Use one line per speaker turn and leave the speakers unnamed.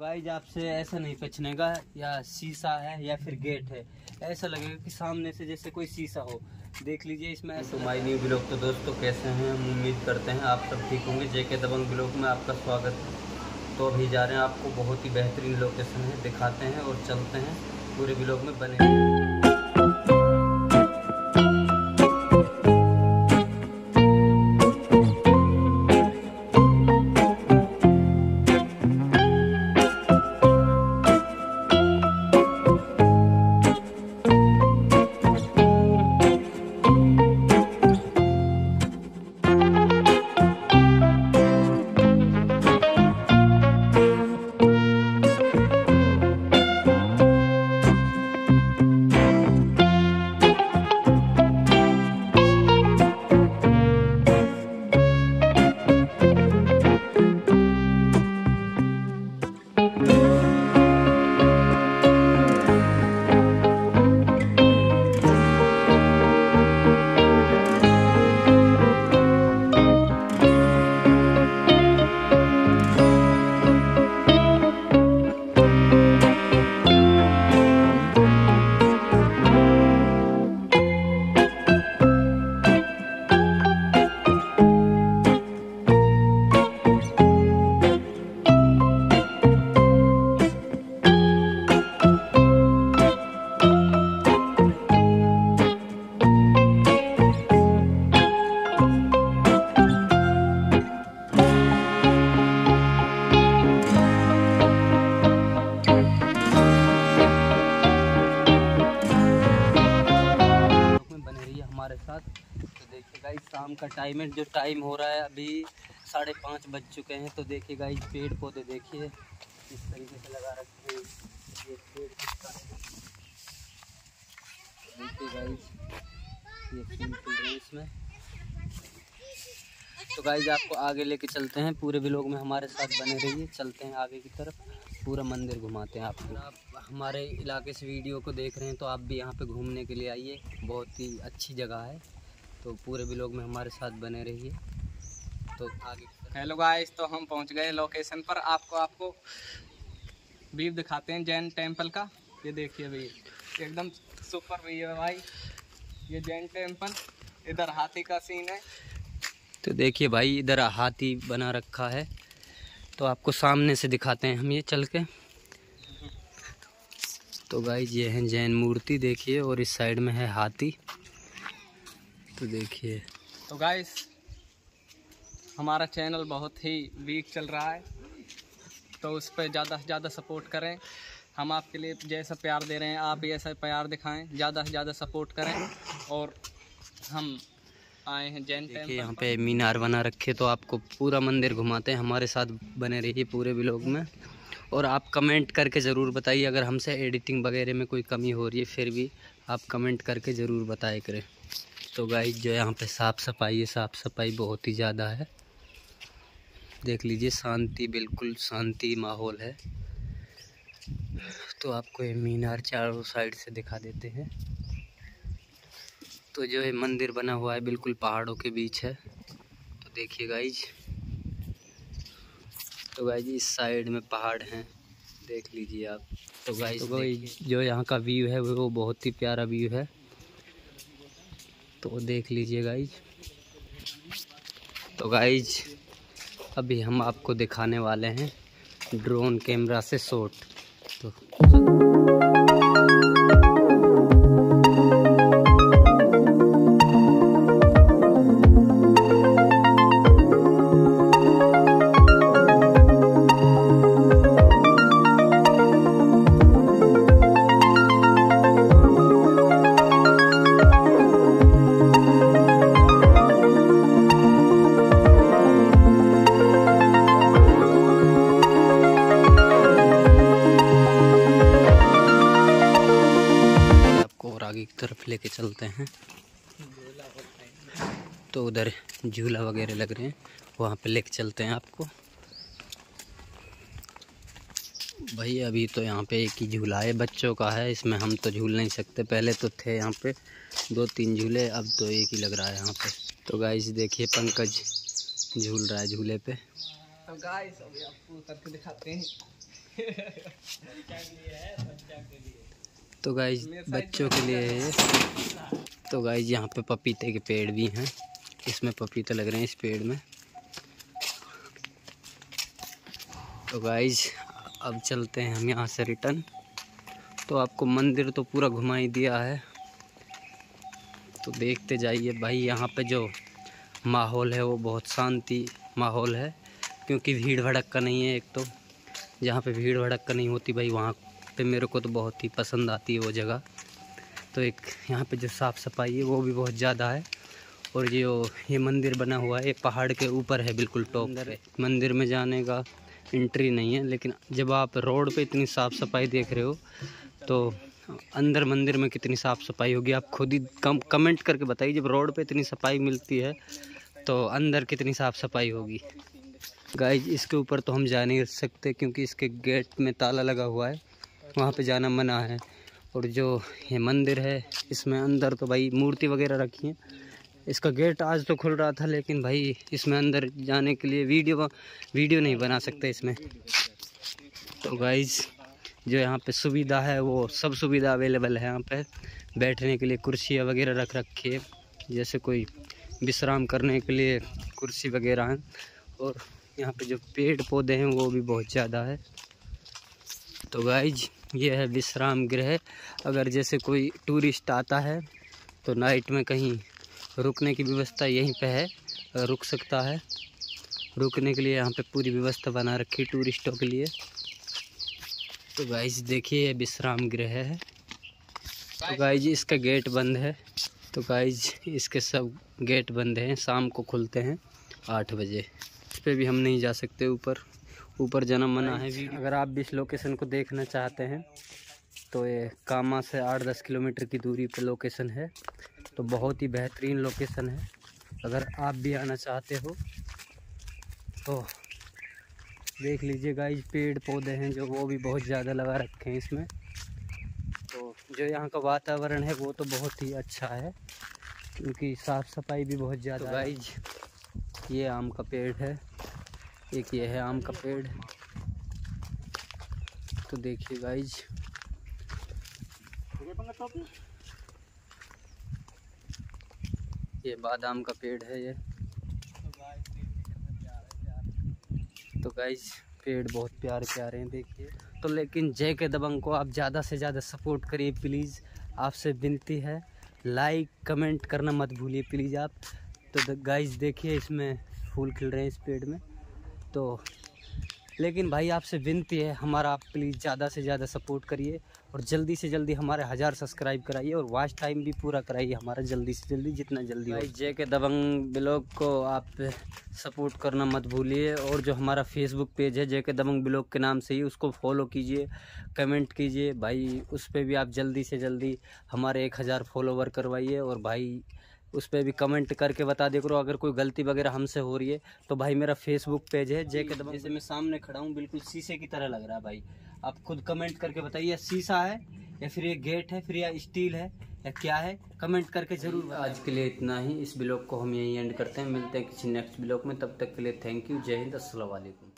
Guys आपसे ऐसा नहीं पछनेगा या शीशा है, या फिर गेट है। ऐसा लगेगा कि सामने से जैसे कोई शीशा हो। देख लीजिए इसमें ऐसा माई न्यू ब्लॉग तो दोस्तों कैसे हैं? हम उम्मीद करते हैं आप सब ठीक होंगे। जेके दबंग ब्लॉग में आपका स्वागत। तो अभी जा रहे हैं आपको बहुत ही बेहतरीन लोकेशन है। दिखाते हैं और चलते हैं। पूरे ब्लॉग में बने टाइम है जो टाइम हो रहा है अभी साढ़े पाँच बज चुके हैं तो देखिए गाइस पेड़ पौधे देखिए। इस तरीके से लगा रखे हैं। ये पेड़ देखिए गाइस ये फूल इसमें। तो गाइस आपको आगे लेके चलते हैं। पूरे ब्लॉग में हमारे साथ बने रहिए। चलते हैं आगे की तरफ़। पूरा मंदिर घुमाते हैं आपको। आप हमारे इलाके से वीडियो को देख रहे हैं तो आप भी यहाँ पे घूमने के लिए आइए। बहुत ही अच्छी जगह है। तो पूरे ब्लॉग में हमारे साथ बने रहिए। तो आगे
हेलो गाइस तो हम पहुँच गए लोकेशन पर। आपको आपको व्यू दिखाते हैं जैन टेंपल का। ये देखिए भैया एकदम सुपर व्यू है भाई। ये जैन टेंपल इधर हाथी का सीन है।
तो देखिए भाई इधर हाथी बना रखा है। तो आपको सामने से दिखाते हैं हम ये चल के। तो गाइस ये है जैन मूर्ति देखिए और इस साइड में है हाथी। तो देखिए।
तो गाइस हमारा चैनल बहुत ही वीक चल रहा है तो उस पर ज़्यादा से ज़्यादा सपोर्ट करें। हम आपके लिए जैसा प्यार दे रहे हैं आप भी ऐसा प्यार दिखाएँ ज़्यादा से ज़्यादा सपोर्ट करें और हम आए हैं जैन
देखिए यहाँ पे मीनार बना रखे तो आपको पूरा मंदिर घुमाते हैं। हमारे साथ बने रहिए पूरे ब्लॉग में। और आप कमेंट करके ज़रूर बताइए अगर हमसे एडिटिंग वगैरह में कोई कमी हो रही है फिर भी आप कमेंट करके ज़रूर बताया करें। तो गाइस जो यहाँ पे साफ़ सफ़ाई है साफ़ सफ़ाई बहुत ही ज़्यादा है। देख लीजिए शांति बिल्कुल शांति माहौल है। तो आपको ये मीनार चारों साइड से दिखा देते हैं। तो जो है मंदिर बना हुआ है बिल्कुल पहाड़ों के बीच है। तो देखिए गाइज़ तो गाइज़ इस साइड में पहाड़ हैं। देख लीजिए आप। तो गाइज़ तो गाइज़ जो यहाँ का व्यू है वो बहुत ही प्यारा व्यू है। तो देख लीजिए गाइज़। तो गाइज़, अभी हम आपको दिखाने वाले हैं ड्रोन कैमरा से शॉट। तो लेके चलते हैं। तो उधर झूला वगैरह लग रहे हैं। वहाँ पे लेके चलते हैं आपको। भाई, अभी तो यहाँ पे एक ही झूला है, बच्चों का है। इसमें हम तो झूल नहीं सकते। पहले तो थे यहाँ पे दो तीन झूले, अब तो एक ही लग रहा है यहाँ पे। तो गाइस देखिए, पंकज झूल रहा है झूले पे।
तो गाइस अभी आपको करके दिखाते हैं।
तो गाइज़ बच्चों के लिए है तो गाइज़ यहाँ पे पपीते के पेड़ भी हैं। इसमें पपीते लग रहे हैं इस पेड़ में। तो गाइज़ अब चलते हैं हम यहाँ से रिटर्न तो आपको मंदिर तो पूरा घुमा ही दिया है। तो देखते जाइए भाई, यहाँ पे जो माहौल है वो बहुत शांति माहौल है। क्योंकि भीड़ भड़क का नहीं है एक तो। जहाँ पे भीड़ भड़क का नहीं होती भाई, वहाँ पे मेरे को तो बहुत ही पसंद आती है वो जगह। तो एक यहाँ पे जो साफ़ सफ़ाई है वो भी बहुत ज़्यादा है। और जो ये मंदिर बना हुआ है ये पहाड़ के ऊपर है बिल्कुल टॉप पे। मंदिर में जाने का एंट्री नहीं है लेकिन जब आप रोड पे इतनी साफ़ सफ़ाई देख रहे हो तो अंदर मंदिर में कितनी साफ़ सफ़ाई होगी? आप खुद ही कम कमेंट करके बताइए जब रोड पे इतनी सफ़ाई मिलती है तो अंदर कितनी साफ़ सफ़ाई होगी? गाइज़ इसके ऊपर तो हम जा नहीं सकते क्योंकि इसके गेट में ताला लगा हुआ है। वहाँ पे जाना मना है। और जो ये मंदिर है, इसमें अंदर तो भाई मूर्ति वगैरह रखी है। इसका गेट आज तो खुल रहा था, लेकिन भाई इसमें अंदर जाने के लिए वीडियो वीडियो नहीं बना सकते इसमें। तो गाइज़ जो यहाँ पे सुविधा है, वो सब सुविधा अवेलेबल है यहाँ पे। बैठने के लिए कुर्सियाँ वगैरह रख रखी है। जैसे कोई विश्राम करने के लिए कुर्सी वगैरह हैं। और यहाँ पे जो पेड़ पौधे हैं, वो भी बहुत ज़्यादा है। तो गाइज़ ये है विश्राम गृह। अगर जैसे कोई टूरिस्ट आता है तो नाइट में कहीं रुकने की व्यवस्था यहीं पे है, रुक सकता है। रुकने के लिए यहाँ पे पूरी व्यवस्था बना रखी टूरिस्टों के लिए। तो गाइज़ देखिए ये विश्राम गृह है। तो गाइज़ इसका गेट बंद है। तो गाइज़ इसके सब गेट बंद हैं। शाम को खुलते हैं आठ बजे। इस पर भी हम नहीं जा सकते ऊपर। ऊपर जन्म मना है भी। अगर आप भी इस लोकेशन को देखना चाहते हैं तो ये कामा से आठ दस किलोमीटर की दूरी पर लोकेशन है। तो बहुत ही बेहतरीन लोकेशन है। अगर आप भी आना चाहते हो तो देख लीजिए गाइज़ पेड़ पौधे हैं जो वो भी बहुत ज़्यादा लगा रखे हैं इसमें। तो जो यहाँ का वातावरण है वो तो बहुत ही अच्छा है क्योंकि साफ़ सफ़ाई भी बहुत ज़्यादा तो गाइज़ ये आम का पेड़ है। एक ये है आम का पेड़। तो देखिए गाइज़ ये बादाम का पेड़ है ये। तो गाइज़ पेड़ बहुत प्यारे प्यारे हैं, देखिए। तो लेकिन जय के दबंग को आप ज़्यादा से ज़्यादा सपोर्ट करिए प्लीज़ आपसे विनती है लाइक कमेंट करना मत भूलिए प्लीज़ आप। तो गाइज़ देखिए इसमें फूल खिल रहे हैं इस पेड़ में। तो लेकिन भाई आपसे विनती है हमारा आप प्लीज़ ज़्यादा से ज़्यादा सपोर्ट करिए और जल्दी से जल्दी हमारे हज़ार सब्सक्राइब कराइए और वॉच टाइम भी पूरा कराइए हमारा जल्दी से जल्दी जितना जल्दी भाई जे के दबंग ब्लॉग को आप सपोर्ट करना मत भूलिए और जो हमारा फेसबुक पेज है जे के दबंग ब्लॉग के नाम से ही उसको फॉलो कीजिए कमेंट कीजिए। भाई उस पर भी आप जल्दी से जल्दी हमारे एक हज़ार फॉलोवर करवाइए और भाई उस पर भी कमेंट करके बता दे करो अगर कोई गलती वगैरह हमसे हो रही है तो भाई मेरा फेसबुक पेज है जे के दबा जैसे मैं सामने खड़ा हूँ बिल्कुल शीशे की तरह लग रहा है भाई। आप खुद कमेंट करके बताइए शीशा है या फिर ये गेट है फिर या स्टील है या क्या है? कमेंट करके ज़रूर आज के लिए इतना ही। इस ब्लॉग को हम यहीं एंड करते हैं। मिलते हैं किसी नेक्स्ट ब्लॉग में। तब तक के लिए थैंक यू जय हिंद। असल